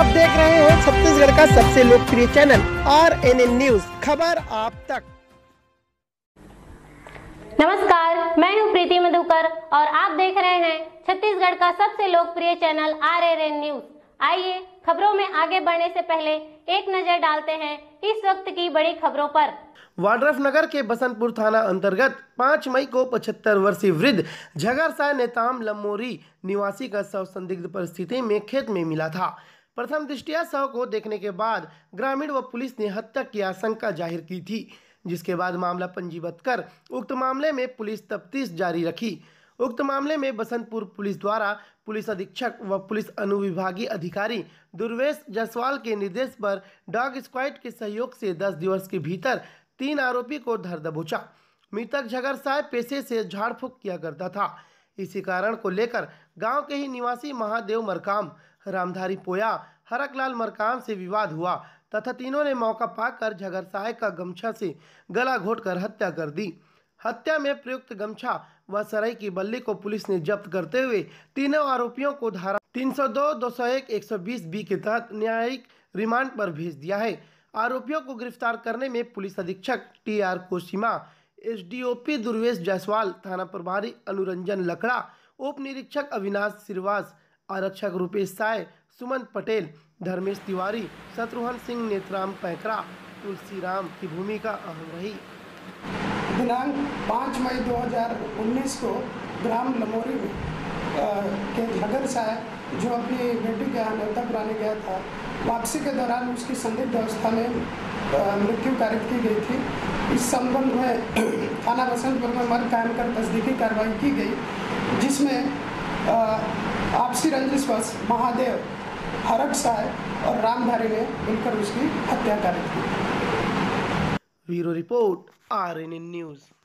आप देख रहे हैं छत्तीसगढ़ का सबसे लोकप्रिय channel R N N news खबर आप तक। नमस्कार मैं हूँ प्रीति मधुकर और आप देख रहे हैं छत्तीसगढ़ का सबसे लोकप्रिय channel R N N news आइए खबरों में आगे बढ़ने से पहले एक नज़र डालते हैं इस वक्त की बड़ी खबरों पर। वाड्रफ नगर के बसंतपुर थाना अंतर्गत 5 मई को 75 वर्षीय वृद्ध झगरसा नेताम लमोरी निवासी का शव संदिग्ध परिस्थिति में खेत में मिला था। प्रथम दृष्टिया शव को देखने के बाद ग्रामीण व पुलिस ने हत्या की आशंका ज़ाहिर की थी, जिसके बाद मामला पंजीबद्ध कर उक्त मामले में पुलिस तफ्तीश जारी रखी। उक्त मामले में बसंतपुर पुलिस द्वारा पुलिस अधीक्षक व पुलिस अनुविभागीय अधिकारी दुर्वेश जायसवाल के निर्देश पर डॉग स्क्वाड के सहयोग से 10 दिवस के भीतर तीन आरोपी को धर दबोचा मृतक झगर साहब पेशे से झाड़ फूक किया करता था। इसी कारण को लेकर गाँव के ही निवासी महादेव मरकाम रामधारी पोया हरकलाल मरकाम से विवाद हुआ। तथा तीनों ने मौका पाकर झगर साहब का गमछा से गला घोटकर हत्या कर दी। हत्या में प्रयुक्त गमछा व सराई की बल्ली को पुलिस ने जब्त करते हुए तीनों आरोपियों को धारा 302, 201, 120 बी के तहत न्यायिक रिमांड पर भेज दिया है। आरोपियों को गिरफ़्तार करने में पुलिस अधीक्षक T R Koshima SDOP Durvesh Jaiswal थाना प्रभारी अनुरंजन लकड़ा उप निरीक्षक अविनाश श्रीवास आरक्षक रूपेश साय सुमन पटेल, धर्मेश तिवारी, शत्रुघ्न सिंह नेत्राम पैकरा, तुलसीराम की भूमिका अहम रही। दिनांक 5 मई 2019 को ग्राम लमोरी में के झगर साहब जो अपनी बेटी के यहाँ पुराने गया था, वापसी के दौरान उसकी संदिग्ध अवस्था में मृत्यु कारित की गई थी। इस संबंध में थाना बसंतपुर में मर्ग कायम कर तस्दीकी कार्रवाई की गई, जिसमें आपसी बस महादेव हरक साहब और रामधारी ने मिलकर उसकी हत्या कर दी। Bureau report R N N news.